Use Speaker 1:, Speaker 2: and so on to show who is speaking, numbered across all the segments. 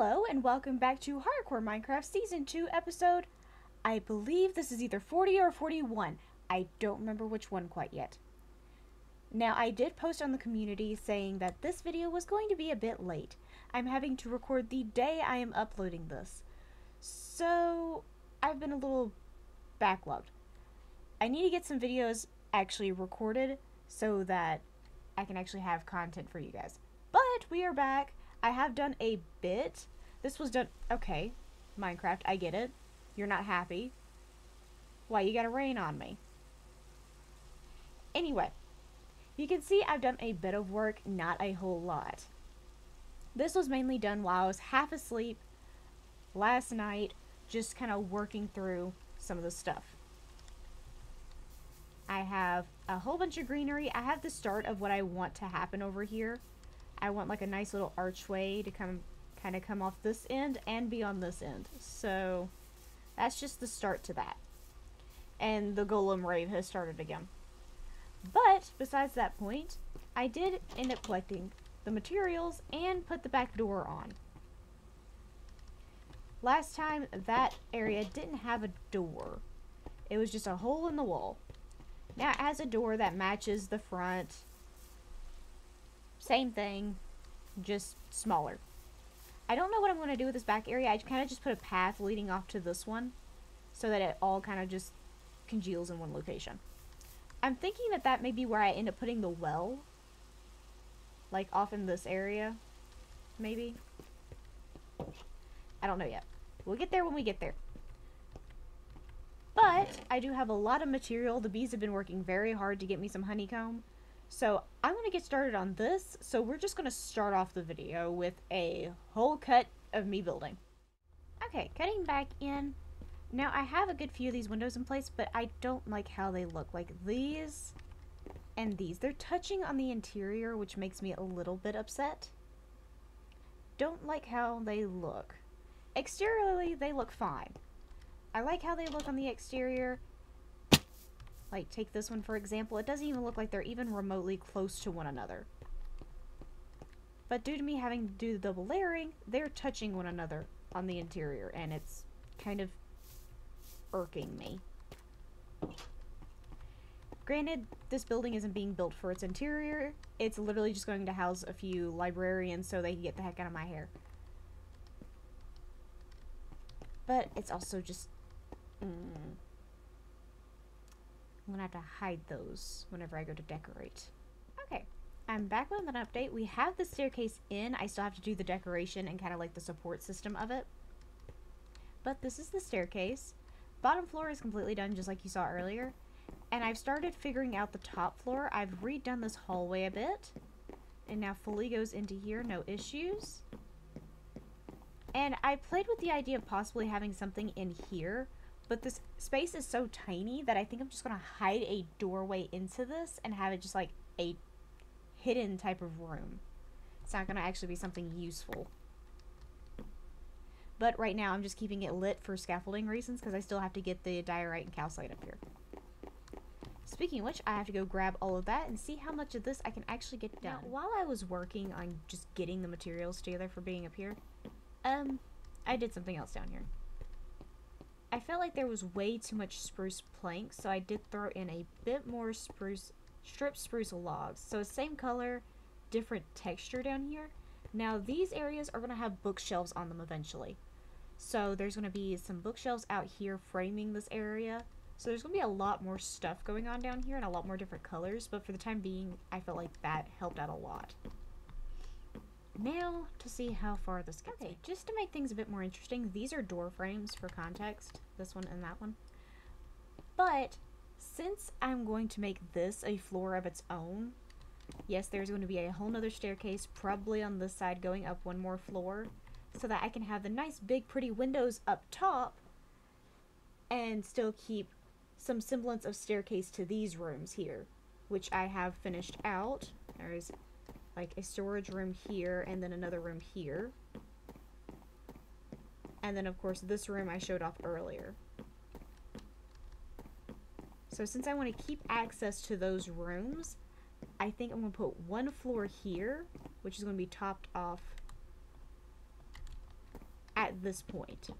Speaker 1: Hello and welcome back to Hardcore Minecraft Season 2 episode, I believe this is either 40 or 41. I don't remember which one quite yet. Now I did post on the community saying that this video was going to be a bit late. I'm having to record the day I am uploading this. So I've been a little backlogged. I need to get some videos actually recorded so that I can actually have content for you guys. But we are back. I have done a bit. This was done. Okay, Minecraft, I get it. You're not happy. Why, you gotta rain on me. Anyway, you can see I've done a bit of work, not a whole lot. This was mainly done while I was half asleep last night, just kind of working through some of the stuff. I have a whole bunch of greenery. I have the start of what I want to happen over here. I want like a nice little archway to come kind of come off this end and be on this end. So that's just the start to that. And the golem rave has started again. But besides that point, I did end up collecting the materials and put the back door on. Last time that area didn't have a door. It was just a hole in the wall. Now it has a door that matches the front same thing, just smaller. I don't know what I'm going to do with this back area. I kind of just put a path leading off to this one so that it all kind of just congeals in one location. I'm thinking that that may be where I end up putting the well. Like off in this area, maybe. I don't know yet. We'll get there when we get there. But I do have a lot of material. The bees have been working very hard to get me some honeycomb. So I'm going to get started on this. So we're just going to start off the video with a whole cut of me building. Okay, cutting back in. Now I have a good few of these windows in place, but I don't like how they look. Like these and these. They're touching on the interior, which makes me a little bit upset. Don't like how they look. Exteriorly, they look fine. I like how they look on the exterior. Like, take this one for example. It doesn't even look like they're even remotely close to one another. But due to me having to do the double layering, they're touching one another on the interior, and it's kind of irking me. Granted, this building isn't being built for its interior. It's literally just going to house a few librarians so they can get the heck out of my hair. But it's also just... Mm, I'm gonna have to hide those whenever I go to decorate. Okay, I'm back with an update. We have the staircase in. I still have to do the decoration and kind of like the support system of it. But this is the staircase. Bottom floor is completely done just like you saw earlier. And I've started figuring out the top floor. I've redone this hallway a bit. And now fully goes into here, no issues. And I played with the idea of possibly having something in here but this space is so tiny that I think I'm just going to hide a doorway into this and have it just like a hidden type of room. It's not going to actually be something useful. But right now I'm just keeping it lit for scaffolding reasons because I still have to get the diorite and calcite up here. Speaking of which, I have to go grab all of that and see how much of this I can actually get done. Now, while I was working on just getting the materials together for being up here, um, I did something else down here. I felt like there was way too much spruce planks, so I did throw in a bit more spruce, strip spruce logs. So same color, different texture down here. Now these areas are going to have bookshelves on them eventually. So there's going to be some bookshelves out here framing this area. So there's going to be a lot more stuff going on down here and a lot more different colors, but for the time being, I felt like that helped out a lot. Now, to see how far this gets Okay, me. just to make things a bit more interesting, these are door frames for context. This one and that one. But, since I'm going to make this a floor of its own, yes, there's going to be a whole nother staircase, probably on this side, going up one more floor, so that I can have the nice, big, pretty windows up top, and still keep some semblance of staircase to these rooms here, which I have finished out. There's like a storage room here and then another room here. And then of course this room I showed off earlier. So since I want to keep access to those rooms, I think I'm going to put one floor here, which is going to be topped off at this point.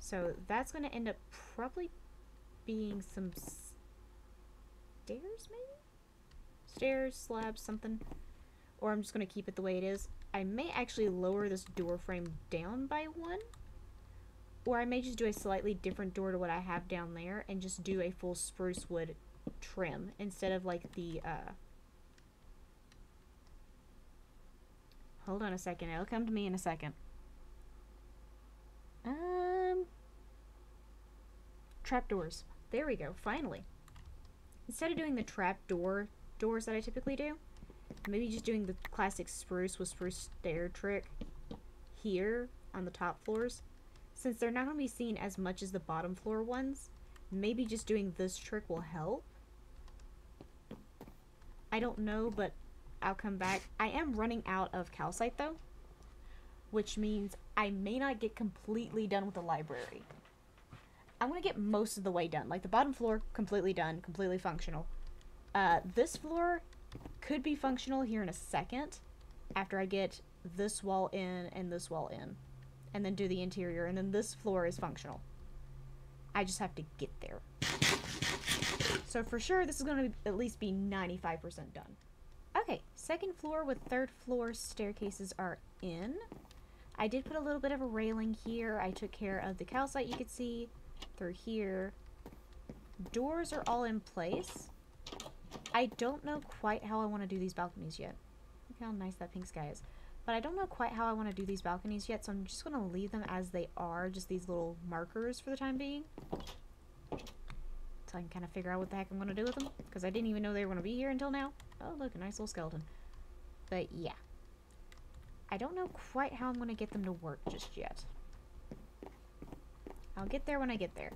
Speaker 1: So that's going to end up probably being some stairs, maybe? Stairs, slabs, something. Or I'm just going to keep it the way it is. I may actually lower this door frame down by one. Or I may just do a slightly different door to what I have down there and just do a full spruce wood trim instead of like the, uh... Hold on a second. It'll come to me in a second. Um... Trapdoors. There we go. Finally. Instead of doing the trap door doors that I typically do, maybe just doing the classic spruce with spruce stair trick here on the top floors. Since they're not going to be seen as much as the bottom floor ones, maybe just doing this trick will help. I don't know, but I'll come back. I am running out of calcite though, which means I may not get completely done with the library. I'm to get most of the way done. Like the bottom floor, completely done, completely functional. Uh, this floor could be functional here in a second after I get this wall in and this wall in. And then do the interior, and then this floor is functional. I just have to get there. So for sure, this is going to at least be 95% done. Okay, second floor with third floor staircases are in. I did put a little bit of a railing here. I took care of the calcite you could see through here. Doors are all in place. I don't know quite how I want to do these balconies yet. Look how nice that pink sky is. But I don't know quite how I want to do these balconies yet, so I'm just going to leave them as they are, just these little markers for the time being. So I can kind of figure out what the heck I'm going to do with them. Because I didn't even know they were going to be here until now. Oh, look, a nice little skeleton. But yeah. I don't know quite how I'm going to get them to work just yet. I'll get there when I get there.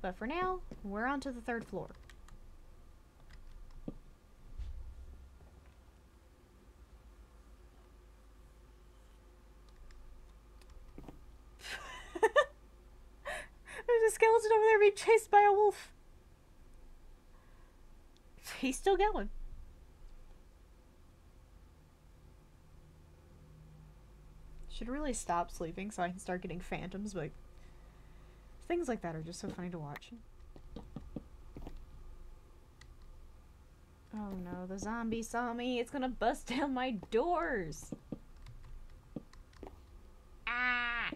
Speaker 1: But for now, we're on to the third floor. There's a skeleton over there being chased by a wolf. He's still going. Should really stop sleeping so I can start getting phantoms, but things like that are just so funny to watch. Oh no, the zombie saw me. It's gonna bust down my doors. Ah!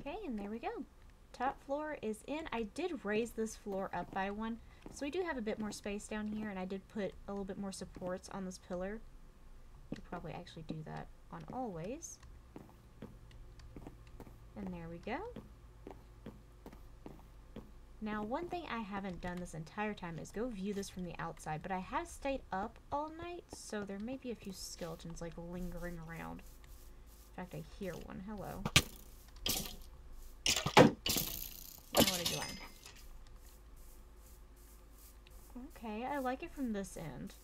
Speaker 1: Okay, and there we go. Top floor is in. I did raise this floor up by one, so we do have a bit more space down here, and I did put a little bit more supports on this pillar. Could probably actually do that on always. And there we go. Now, one thing I haven't done this entire time is go view this from the outside, but I have stayed up all night, so there may be a few skeletons, like, lingering around. In fact, I hear one. Hello. What are you doing? Okay, I like it from this end.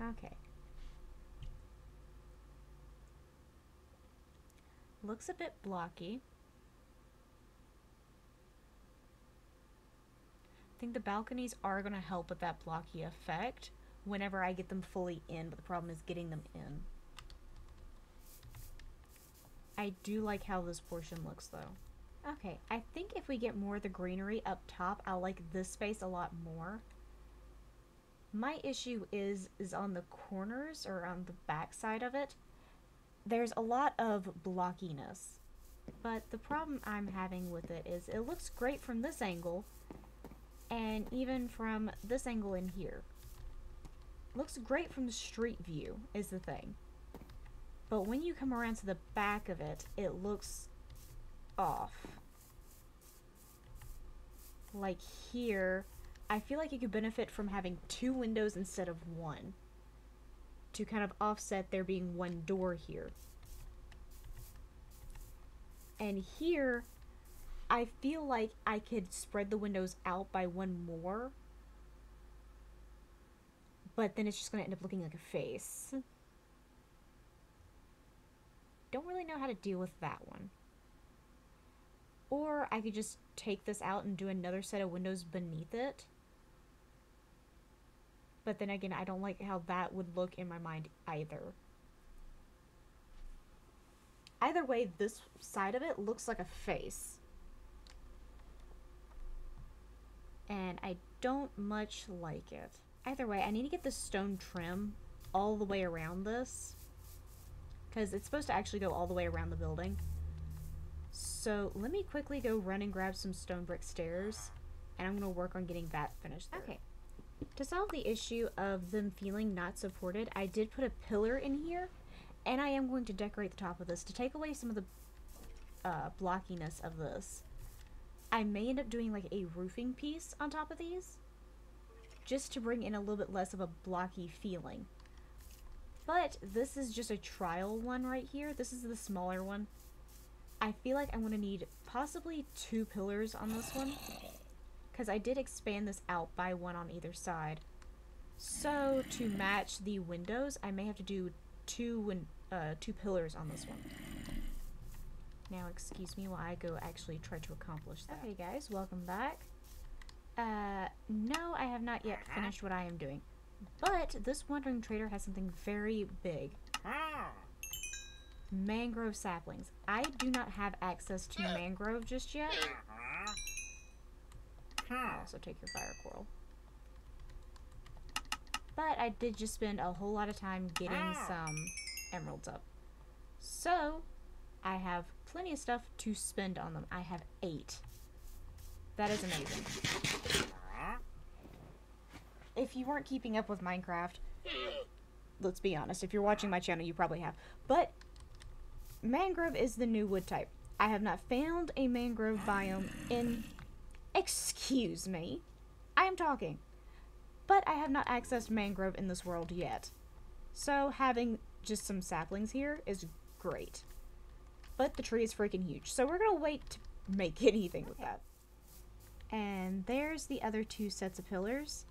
Speaker 1: Okay. Looks a bit blocky. I think the balconies are going to help with that blocky effect whenever I get them fully in, but the problem is getting them in. I do like how this portion looks though. Okay, I think if we get more of the greenery up top, I'll like this space a lot more. My issue is is on the corners or on the back side of it. There's a lot of blockiness. But the problem I'm having with it is it looks great from this angle and even from this angle in here. Looks great from the street view is the thing. But when you come around to the back of it, it looks off. Like here, I feel like it could benefit from having two windows instead of one. To kind of offset there being one door here. And here, I feel like I could spread the windows out by one more. But then it's just going to end up looking like a face don't really know how to deal with that one. Or I could just take this out and do another set of windows beneath it. But then again, I don't like how that would look in my mind either. Either way, this side of it looks like a face. And I don't much like it. Either way, I need to get the stone trim all the way around this. Because it's supposed to actually go all the way around the building. So let me quickly go run and grab some stone brick stairs. And I'm going to work on getting that finished. There. Okay. To solve the issue of them feeling not supported, I did put a pillar in here and I am going to decorate the top of this to take away some of the uh, blockiness of this. I may end up doing like a roofing piece on top of these. Just to bring in a little bit less of a blocky feeling. But this is just a trial one right here. This is the smaller one. I feel like I'm going to need possibly two pillars on this one. Because I did expand this out by one on either side. So to match the windows, I may have to do two win uh, two pillars on this one. Now, excuse me while I go actually try to accomplish that. Okay, guys, welcome back. Uh, no, I have not yet finished what I am doing. But this wandering trader has something very big. Mangrove saplings. I do not have access to mangrove just yet. Also take your fire coral. But I did just spend a whole lot of time getting ah. some emeralds up. So, I have plenty of stuff to spend on them. I have eight. That is amazing. If you weren't keeping up with Minecraft, let's be honest, if you're watching my channel, you probably have. But, mangrove is the new wood type. I have not found a mangrove biome in... Excuse me. I am talking but I have not accessed mangrove in this world yet. So having just some saplings here is great. But the tree is freaking huge, so we're gonna wait to make anything with that. And there's the other two sets of pillars.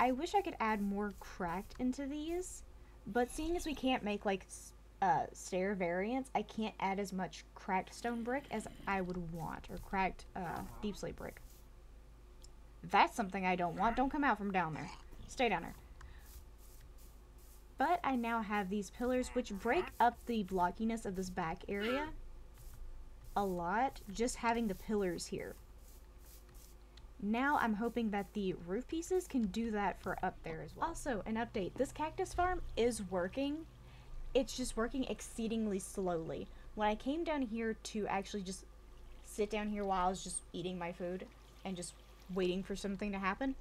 Speaker 1: I wish I could add more cracked into these, but seeing as we can't make like uh, stair variants, I can't add as much cracked stone brick as I would want, or cracked uh, deepslate brick. That's something I don't want. Don't come out from down there. Stay down there. But I now have these pillars which break up the blockiness of this back area a lot, just having the pillars here. Now I'm hoping that the roof pieces can do that for up there as well. Also, an update. This cactus farm is working. It's just working exceedingly slowly. When I came down here to actually just sit down here while I was just eating my food and just waiting for something to happen,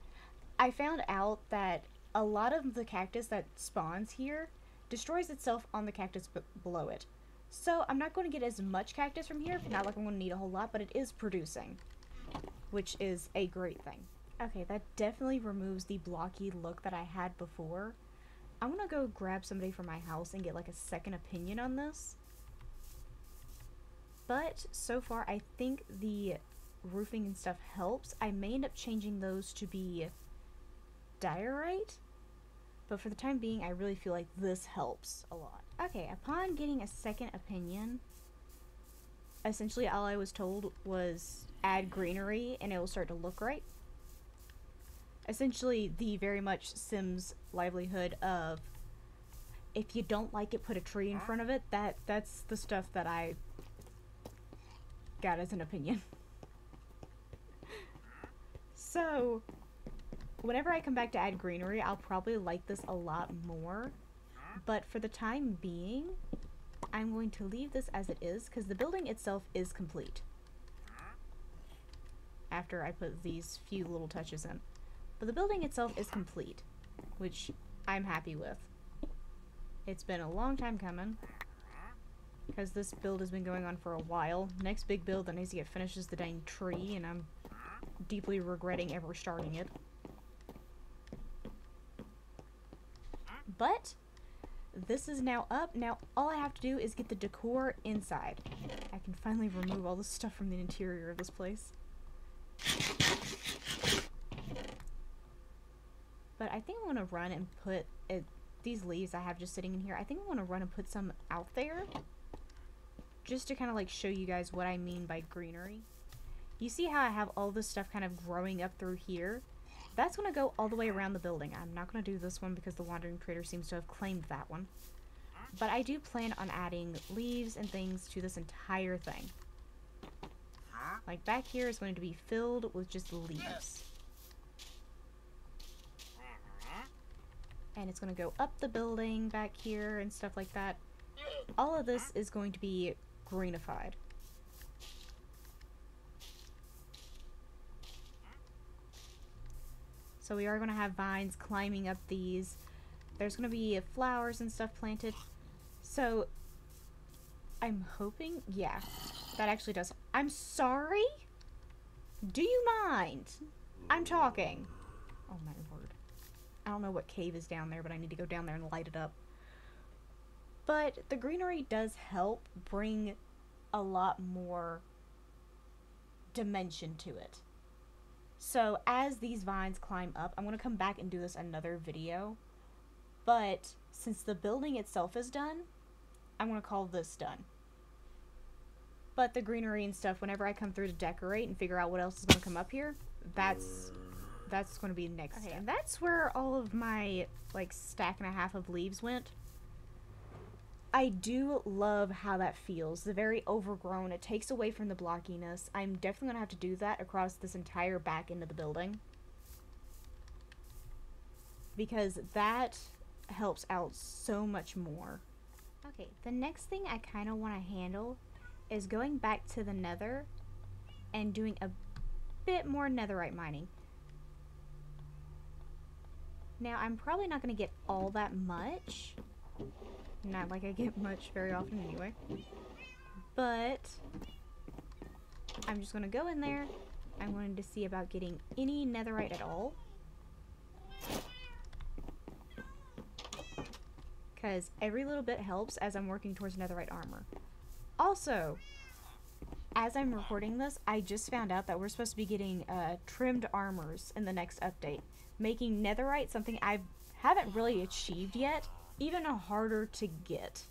Speaker 1: I found out that a lot of the cactus that spawns here destroys itself on the cactus below it. So I'm not going to get as much cactus from here, not like I'm going to need a whole lot, but it is producing, which is a great thing. Okay, that definitely removes the blocky look that I had before. I'm to go grab somebody from my house and get like a second opinion on this. But so far, I think the roofing and stuff helps. I may end up changing those to be diorite. But for the time being, I really feel like this helps a lot. Okay, upon getting a second opinion, essentially all I was told was add greenery and it will start to look right. Essentially, the very much Sims livelihood of if you don't like it, put a tree in front of it. That That's the stuff that I got as an opinion. So, whenever I come back to add greenery, I'll probably like this a lot more. But for the time being, I'm going to leave this as it is because the building itself is complete. After I put these few little touches in. But the building itself is complete, which I'm happy with. It's been a long time coming because this build has been going on for a while. Next big build that needs to get finished is the dang tree, and I'm deeply regretting ever starting it. But, this is now up. Now, all I have to do is get the decor inside. I can finally remove all the stuff from the interior of this place. But I think I want to run and put it, these leaves I have just sitting in here. I think I want to run and put some out there. Just to kind of like show you guys what I mean by greenery. You see how I have all this stuff kind of growing up through here? That's going to go all the way around the building. I'm not going to do this one because the Wandering Trader seems to have claimed that one. But I do plan on adding leaves and things to this entire thing. Like back here is going to be filled with just leaves. And it's going to go up the building back here and stuff like that. All of this is going to be greenified. So we are going to have vines climbing up these. There's going to be flowers and stuff planted. So I'm hoping, yeah, that actually does. I'm sorry? Do you mind? I'm talking. Oh my word. I don't know what cave is down there, but I need to go down there and light it up. But the greenery does help bring a lot more dimension to it. So as these vines climb up, I'm going to come back and do this another video. But since the building itself is done, I'm going to call this done. But the greenery and stuff, whenever I come through to decorate and figure out what else is going to come up here, that's that's going to be the next okay, step. And that's where all of my like stack and a half of leaves went. I do love how that feels. The very overgrown. It takes away from the blockiness. I'm definitely going to have to do that across this entire back end of the building. Because that helps out so much more. Okay, the next thing I kind of want to handle is going back to the nether and doing a bit more netherite mining. Now, I'm probably not going to get all that much. Not like I get much very often anyway. But, I'm just going to go in there. I'm going to see about getting any netherite at all. Because every little bit helps as I'm working towards netherite armor. Also, as I'm recording this, I just found out that we're supposed to be getting uh, trimmed armors in the next update, making netherite something I haven't really achieved yet, even harder to get.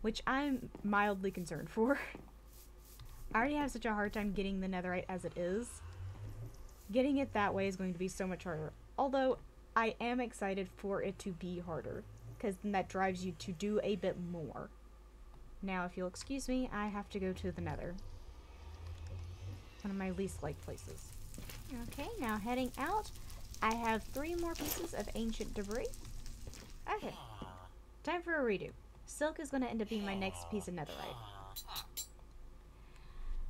Speaker 1: Which I'm mildly concerned for. I already have such a hard time getting the netherite as it is. Getting it that way is going to be so much harder. Although, I am excited for it to be harder, because then that drives you to do a bit more. Now, if you'll excuse me, I have to go to the nether. One of my least liked places. Okay, now heading out, I have three more pieces of ancient debris. Okay, time for a redo. Silk is going to end up being my next piece of netherite.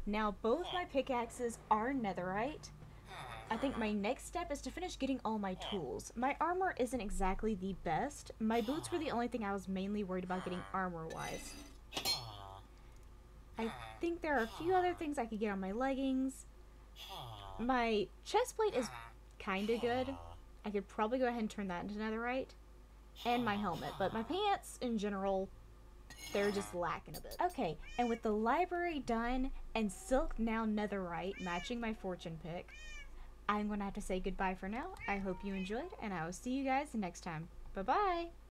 Speaker 1: Now, both my pickaxes are netherite. I think my next step is to finish getting all my tools. My armor isn't exactly the best. My boots were the only thing I was mainly worried about getting armor-wise. I think there are a few other things I could get on my leggings. My chest plate is kind of good. I could probably go ahead and turn that into netherite. And my helmet. But my pants, in general, they're just lacking a bit. Okay, and with the library done and silk now netherite matching my fortune pick, I'm going to have to say goodbye for now. I hope you enjoyed, and I will see you guys next time. Bye-bye!